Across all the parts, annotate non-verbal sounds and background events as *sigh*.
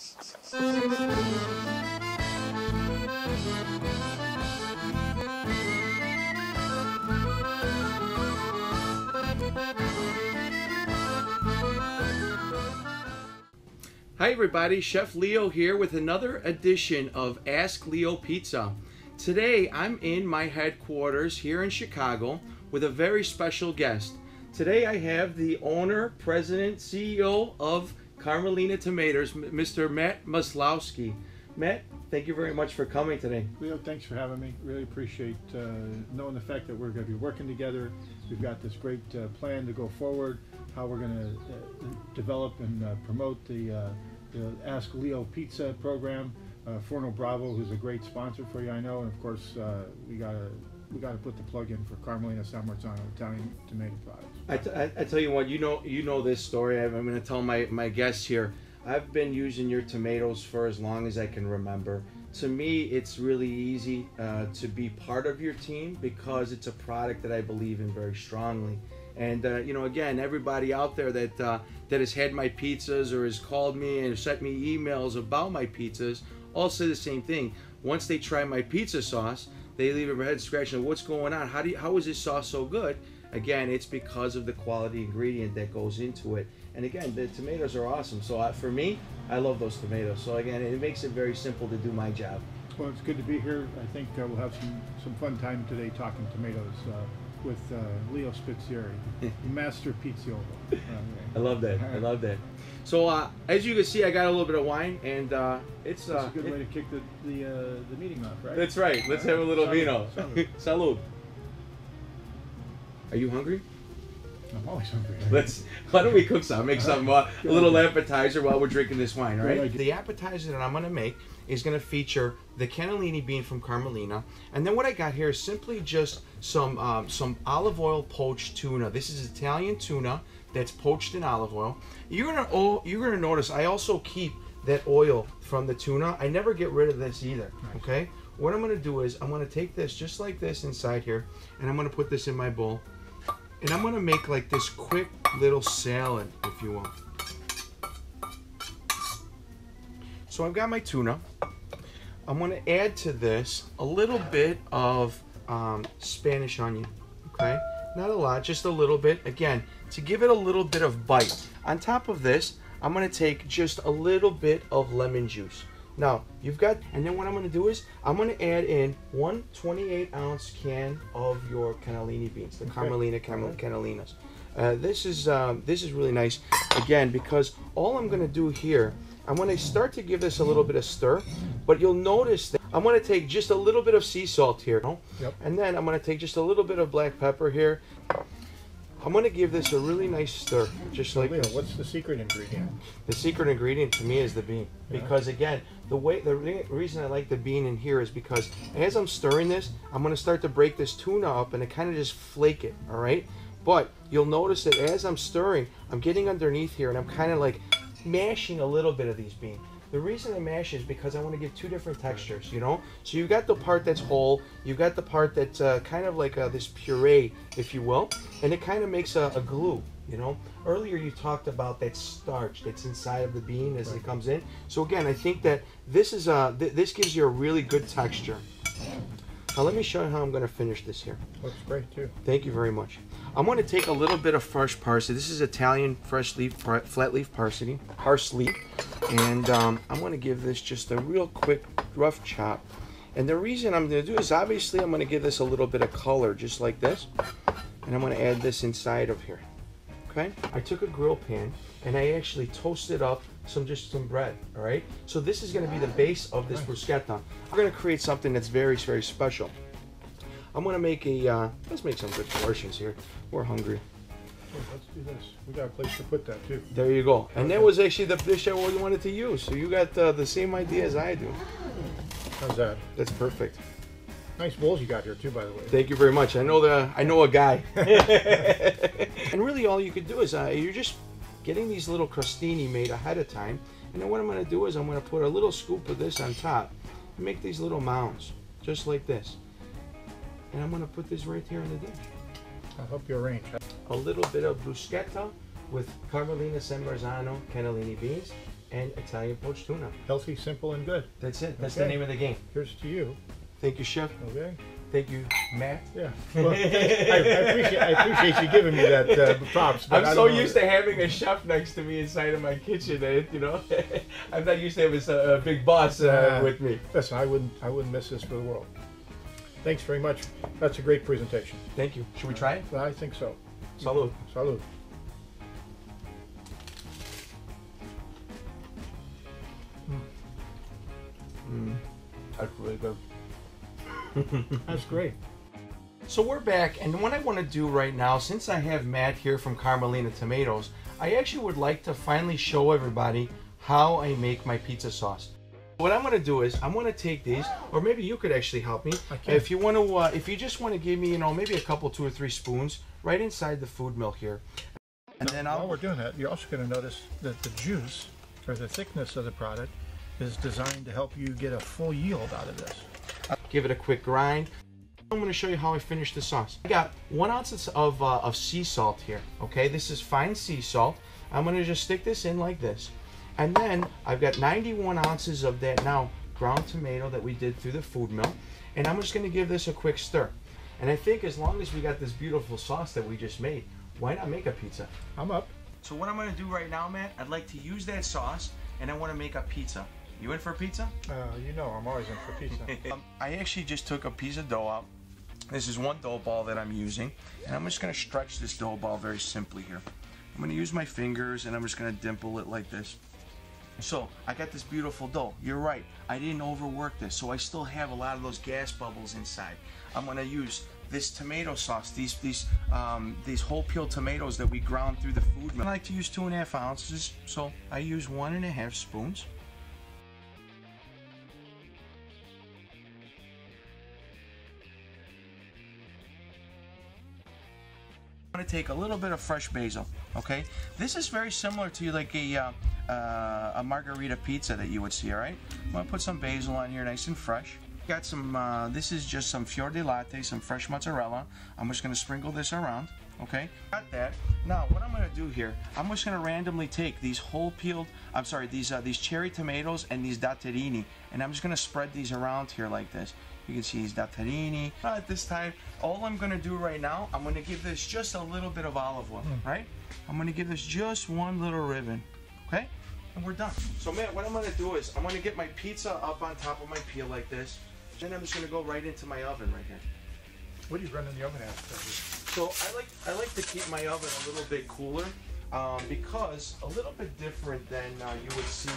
Hi, everybody. Chef Leo here with another edition of Ask Leo Pizza. Today, I'm in my headquarters here in Chicago with a very special guest. Today, I have the owner, president, CEO of Carmelina Tomatoes, Mr. Matt Maslowski. Matt, thank you very much for coming today. Leo, thanks for having me. Really appreciate uh, knowing the fact that we're going to be working together. We've got this great uh, plan to go forward, how we're going to uh, develop and uh, promote the, uh, the Ask Leo Pizza program. Uh, Forno Bravo, who's a great sponsor for you, I know, and of course we got to we got to put the plug in for Carmelina San Marzano Italian tomato products. I, tell you what, you know, you know this story. I'm, I'm going to tell my, my guests here. I've been using your tomatoes for as long as I can remember. To me, it's really easy uh, to be part of your team because it's a product that I believe in very strongly. And uh, you know, again, everybody out there that uh, that has had my pizzas or has called me and sent me emails about my pizzas all say the same thing. Once they try my pizza sauce, they leave their head scratching. What's going on? How do you, how is this sauce so good? Again, it's because of the quality ingredient that goes into it. And again, the tomatoes are awesome. So for me, I love those tomatoes. So again, it makes it very simple to do my job. Well, it's good to be here. I think uh, we'll have some, some fun time today talking tomatoes uh, with uh, Leo Spizzirri, *laughs* Master Pizzaiolo. Uh, I love that. I love that. So uh, as you can see, I got a little bit of wine, and uh, it's That's uh, a good it- way to kick the the, uh, the meeting off, right? That's right. Let's have a little Salud. vino. Salud. *laughs* Salud. Are you hungry? I'm always hungry. *laughs* Let's. Why don't we cook some? Make some uh, a little appetizer while we're drinking this wine, Good right? The appetizer that I'm gonna make is gonna feature the cannellini bean from Carmelina, and then what I got here is simply just some um, some olive oil poached tuna. This is Italian tuna that's poached in olive oil. You're gonna oh, you're gonna notice I also keep that oil from the tuna. I never get rid of this either. Okay. What I'm gonna do is I'm gonna take this just like this inside here, and I'm gonna put this in my bowl. And I'm gonna make like this quick little salad, if you will. So I've got my tuna. I'm gonna add to this a little bit of um, Spanish onion, okay? Not a lot, just a little bit. Again, to give it a little bit of bite. On top of this, I'm gonna take just a little bit of lemon juice. Now, you've got, and then what I'm gonna do is, I'm gonna add in one 28 ounce can of your cannellini beans, the Carmelina Carmel- cannellinas. Uh, this is um, this is really nice, again, because all I'm gonna do here, I'm gonna start to give this a little bit of stir, but you'll notice that I'm gonna take just a little bit of sea salt here, Yep. and then I'm gonna take just a little bit of black pepper here. I'm gonna give this a really nice stir, just like Leo, what's the secret ingredient? The secret ingredient to me is the bean, Yeah. because again, the way the re- reason I like the bean in here is because as I'm stirring this, I'm gonna start to break this tuna up and it kind of just flake it. All right, but you'll notice that as I'm stirring, I'm getting underneath here and I'm kind of like mashing a little bit of these beans. The reason I mash is because I want to give two different textures, you know. So you've got the part that's whole, you've got the part that's uh, kind of like uh, this puree, if you will, and it kind of makes a, a glue, you know. Earlier you talked about that starch that's inside of the bean as it comes in. So again, I think that this is uh, th- this gives you a really good texture. Now let me show you how I'm going to finish this here. Looks great too. Thank you very much. I'm going to take a little bit of fresh parsley. This is Italian fresh leaf, flat leaf parsley, parsley, and um, I'm going to give this just a real quick rough chop. And the reason I'm going to do is obviously I'm going to give this a little bit of color, just like this, and I'm going to add this inside of here. Okay. I took a grill pan and I actually toasted up some just some bread. All right. So this is going to be the base of this bruschetta. We're going to create something that's very very special. I'm gonna make a, uh, let's make some good portions here. We're hungry. Well, let's do this. We got a place to put that too. There you go. And that was actually the dish I wanted to use. So you got uh, the same idea as I do. How's that? That's perfect. Nice bowls you got here too, by the way. Thank you very much. I know the, I know a guy. *laughs* *laughs* and really all you could do is, uh, you're just getting these little crostini made ahead of time. And then what I'm gonna do is I'm gonna put a little scoop of this on top and make these little mounds, just like this. And I'm gonna put this right here in the dish. I'll help you arrange. a little bit of bruschetta with Carmelina San Marzano cannellini beans, and Italian poached tuna. Healthy, simple, and good. That's it. That's Okay. the name of the game. Here's to you. Thank you, chef. Okay. Thank you, Matt. Yeah. Well. I, I appreciate I appreciate you giving me that uh, props. but I'm so used to having a chef next to me inside of my kitchen that you know *laughs* I'm not used to having a, a big boss uh, with me. Listen, I wouldn't I wouldn't miss this for the world. Thanks very much. That's a great presentation. Thank you. Should we try it? I think so. Salud. Salud. That's really good. That's great. So we're back, and what I want to do right now, since I have Matt here from Carmelina Tomatoes, I actually would like to finally show everybody how I make my pizza sauce. What I'm going to do is I'm going to take these, or maybe you could actually help me. I can. If you want to, uh, if you just want to give me, you know, maybe a couple, two or three spoons, right inside the food mill here, and then While I'll. we're doing that, you're also going to notice that the juice or the thickness of the product is designed to help you get a full yield out of this. Give it a quick grind. I'm going to show you how I finish the sauce. I got one ounce of, uh, of sea salt here. Okay, this is fine sea salt. I'm going to just stick this in like this. And then I've got 91 ounces of that now ground tomato that we did through the food mill. And I'm just going to give this a quick stir. And I think as long as we got this beautiful sauce that we just made, why not make a pizza? I'm up. So what I'm going to do right now, Matt, I'd like to use that sauce and I want to make a pizza. You in for a pizza? Uh, you know, I'm always in for pizza. *laughs* Um, I actually just took a piece of dough out. This is one dough ball that I'm using, and I'm just gonna stretch this dough ball very simply here. I'm gonna use my fingers, and I'm just gonna dimple it like this. So I got this beautiful dough. You're right. I didn't overwork this, so I still have a lot of those gas bubbles inside. I'm gonna use this tomato sauce, these these um, these whole peel tomatoes that we ground through the food. I like to use two and a half ounces, so I use one and a half spoons. I'm gonna take a little bit of fresh basil. Okay, this is very similar to like a uh, uh, a margherita pizza that you would see. All right, I'm gonna put some basil on here, nice and fresh. Got some. Uh, this is just some fior di latte, some fresh mozzarella. I'm just gonna sprinkle this around. Okay, got that. Now what I'm gonna do here, I'm just gonna randomly take these whole peeled. I'm sorry, these uh, these cherry tomatoes and these datterini, and I'm just gonna spread these around here like this. You can see datterini. Uh, At this time, all I'm gonna do right now, I'm gonna give this just a little bit of olive oil, right? I'm gonna give this just one little ribbon, okay? And we're done. So man, what I'm gonna do is I'm gonna get my pizza up on top of my peel like this. Then I'm just gonna go right into my oven right here. What are you running the oven at? So I like I like to keep my oven a little bit cooler um, because a little bit different than uh, you would see,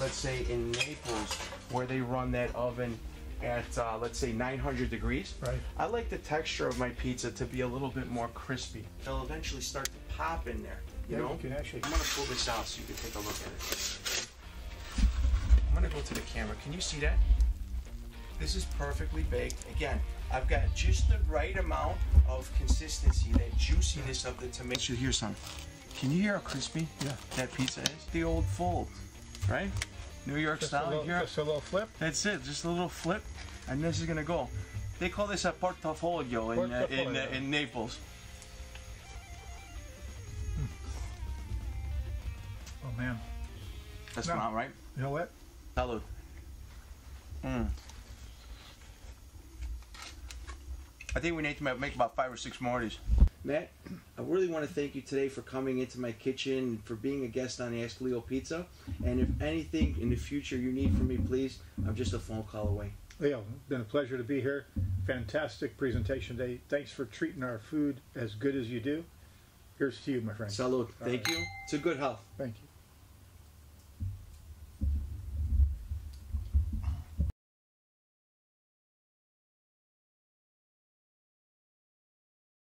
let's say in Naples, where they run that oven at uh, let's say 900 degrees. Right. I like the texture of my pizza to be a little bit more crispy. They'll eventually start to pop in there. You Yeah, know. you can actually- I'm gonna pull this out so you can take a look at it. I'm gonna go to the camera. Can you see that? This is perfectly baked. Again, I've got just the right amount of consistency, that juiciness of the tomato. Should hear some. Can you hear how crispy Yeah. that pizza is? The old fold, right? New York Just a, style. little, You just a little flip. That's it. Just a little flip, and this is gonna go. They call this a portafoglio in uh, in, uh, in Naples. Oh man. That's No. not right. You know what? Salud. Mm. I think we need to make about five or six more of these. Matt, I really want to thank you today for coming into my kitchen, for being a guest on Ask Leo Pizza. And if anything in the future you need from me, please, I'm just a phone call away. Leo, it's been a pleasure to be here. Fantastic presentation today. Thanks for treating our food as good as you do. Here's to you, my friend. Salud. Thank you. To good health. Thank you.